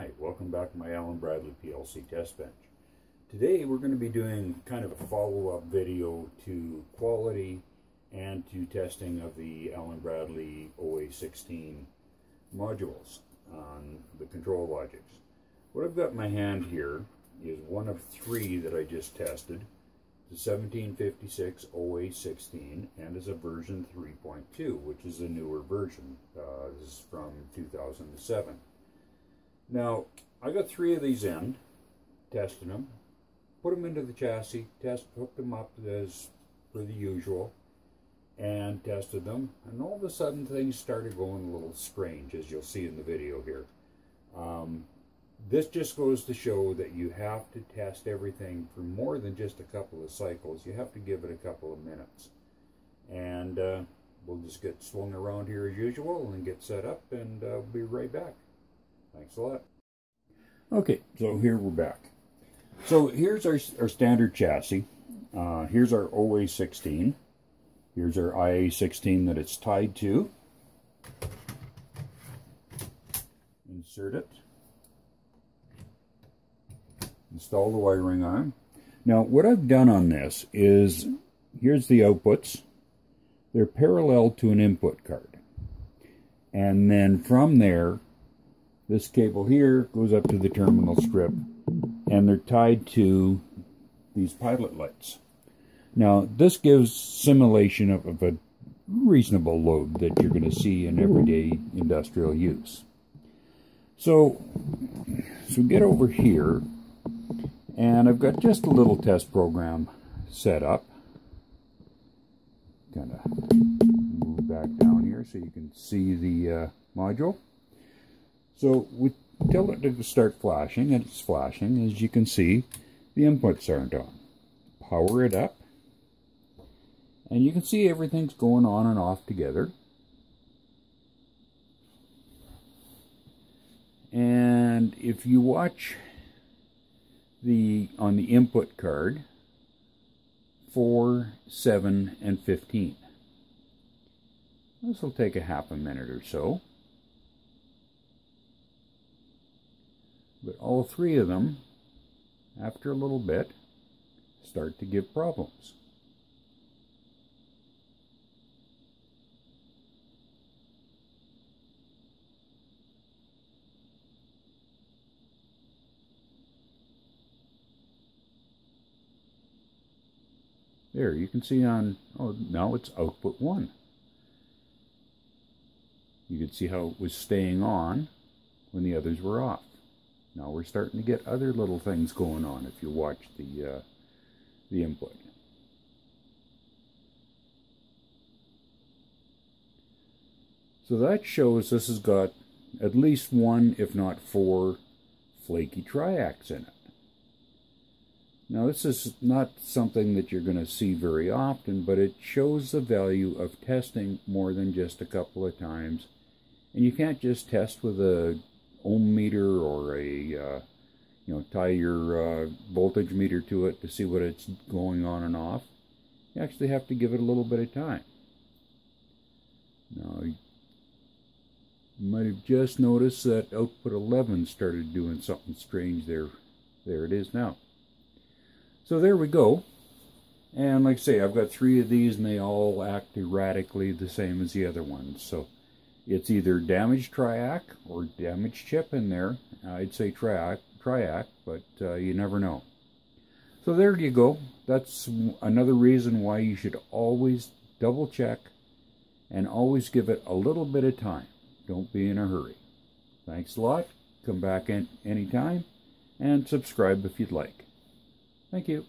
Hi, welcome back to my Allen Bradley PLC test bench. Today we're going to be doing kind of a follow-up video to quality and to testing of the Allen Bradley OA16 modules on the ControlLogix. What I've got in my hand here is one of three that I just tested. The 1756 OA16 and is a version 3.2, which is a newer version. Uh, this is from 2007. Now, I got three of these in, testing them, put them into the chassis, test, hooked them up as per the usual, and tested them. And all of a sudden, things started going a little strange, as you'll see in the video here. Um, this just goes to show that you have to test everything for more than just a couple of cycles. You have to give it a couple of minutes. And uh, we'll just get swung around here as usual and get set up, and uh, we'll be right back. Thanks a lot. Okay, so here we're back. So here's our, our standard chassis. Uh, here's our OA16. Here's our IA16 that it's tied to. Insert it. Install the wiring arm. Now what I've done on this is, here's the outputs. They're parallel to an input card. And then from there, this cable here goes up to the terminal strip and they're tied to these pilot lights. Now this gives simulation of, of a reasonable load that you're going to see in everyday industrial use. So, so get over here and I've got just a little test program set up. Kind of move back down here so you can see the uh, module. So we tell it to start flashing, and it's flashing. As you can see, the inputs aren't on. Power it up, and you can see everything's going on and off together. And if you watch the on the input card, 4, 7, and 15. This will take a half a minute or so. But all three of them, after a little bit, start to give problems. There, you can see on, oh, now it's output 1. You can see how it was staying on when the others were off. Now we're starting to get other little things going on if you watch the, uh, the input. So that shows this has got at least one, if not four, flaky triacs in it. Now this is not something that you're going to see very often, but it shows the value of testing more than just a couple of times. And you can't just test with a ohm meter or a, uh, you know, tie your uh, voltage meter to it to see what it's going on and off. You actually have to give it a little bit of time. Now, you might have just noticed that output 11 started doing something strange there. There it is now. So there we go. And like I say, I've got three of these and they all act erratically the same as the other ones. So it's either damaged triac or damaged chip in there. I'd say triac, triac but uh, you never know. So there you go. That's another reason why you should always double check and always give it a little bit of time. Don't be in a hurry. Thanks a lot. Come back in anytime and subscribe if you'd like. Thank you.